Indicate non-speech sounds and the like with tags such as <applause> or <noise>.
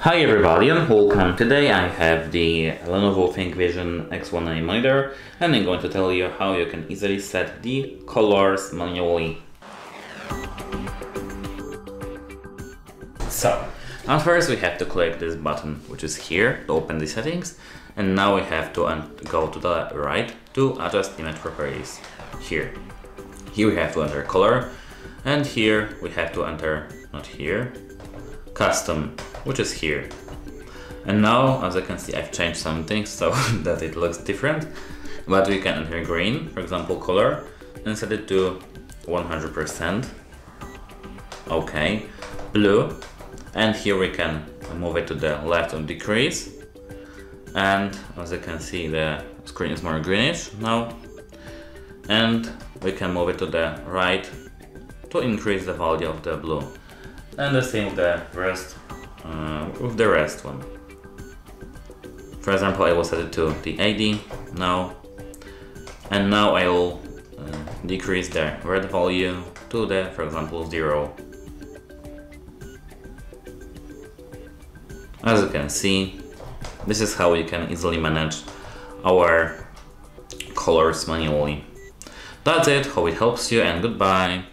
Hi everybody and welcome. Today I have the Lenovo ThinkVision X1A monitor and I'm going to tell you how you can easily set the colors manually. So, at first we have to click this button which is here to open the settings and now we have to go to the right to adjust image properties. Here. Here we have to enter color and here we have to enter, not here, custom, which is here. And now, as I can see, I've changed something so <laughs> that it looks different. But we can enter green, for example, color, and set it to 100%. Okay, blue, and here we can move it to the left or decrease. And as you can see, the screen is more greenish now. And we can move it to the right to increase the value of the blue and the same with the rest uh, with the rest one. For example I will set it to the 80 now. And now I will uh, decrease the red value to the for example 0 as you can see this is how we can easily manage our colors manually. That's it. Hope it helps you and goodbye